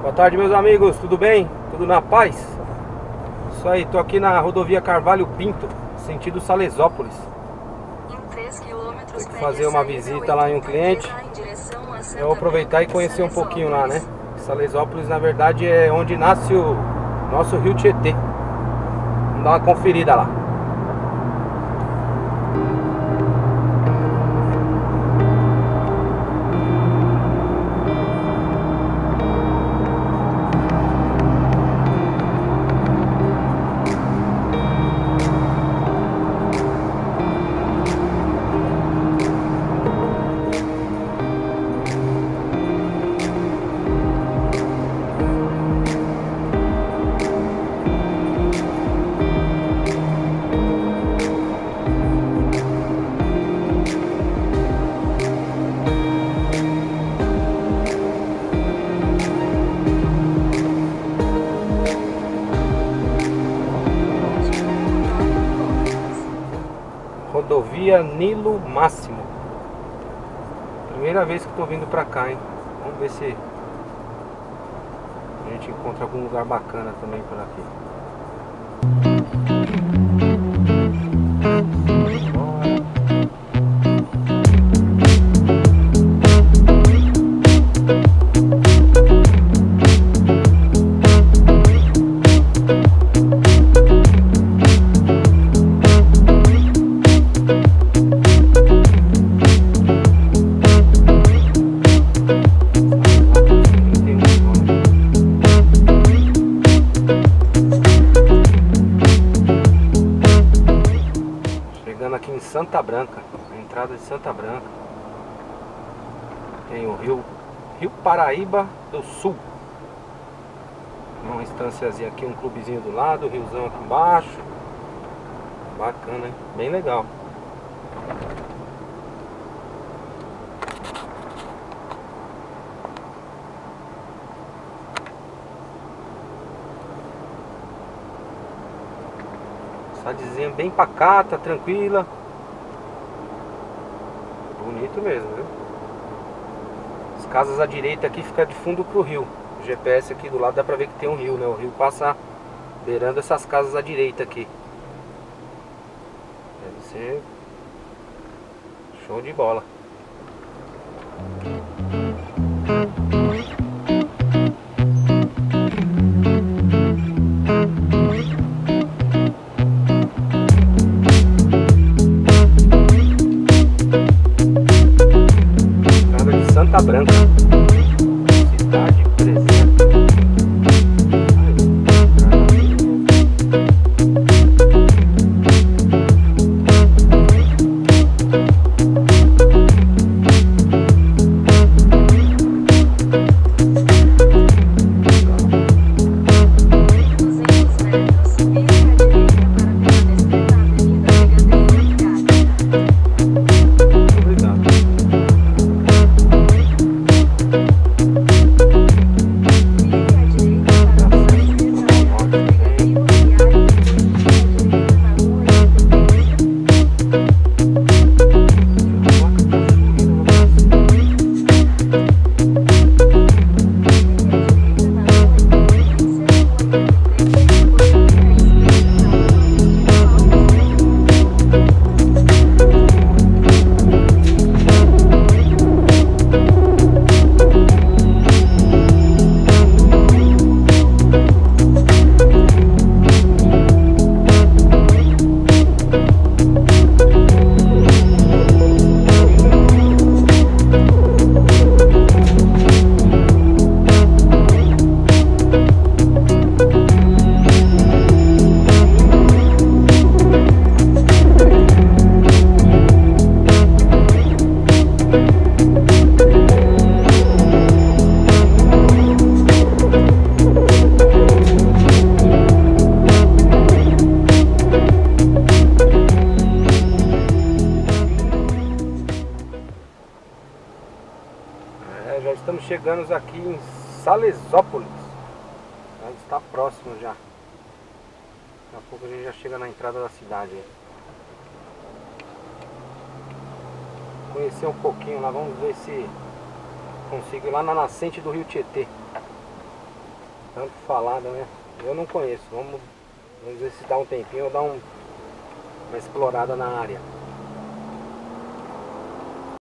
Boa tarde meus amigos, tudo bem? Tudo na paz? Isso aí, tô aqui na rodovia Carvalho Pinto, sentido Salesópolis. Tem que fazer uma visita lá em um cliente. Eu vou aproveitar e conhecer um pouquinho lá, né? Salesópolis na verdade é onde nasce o nosso rio Tietê. Vamos dar uma conferida lá. Rodovia Nilo Máximo. Primeira vez que estou vindo pra cá, hein? Vamos ver se a gente encontra algum lugar bacana também por aqui. Santa Branca, a entrada de Santa Branca. Tem o rio, rio Paraíba do Sul. Uma estânciazinha aqui, um clubezinho do lado, riozão aqui embaixo. Bacana, hein? Bem legal. Cidadezinha bem pacata, tranquila. Bonito mesmo, viu? As casas à direita aqui ficam de fundo pro rio. O GPS aqui do lado dá pra ver que tem um rio, né? O rio passa beirando essas casas à direita aqui. Deve ser show de bola. Branca. Já estamos chegando aqui em Salesópolis. Já está próximo já. Daqui a pouco a gente já chega na entrada da cidade. Conhecer um pouquinho lá, vamos ver se consigo ir lá na nascente do rio Tietê. tanto falada, né? Eu não conheço. Vamos, vamos ver se dá um tempinho ou dá um, uma explorada na área.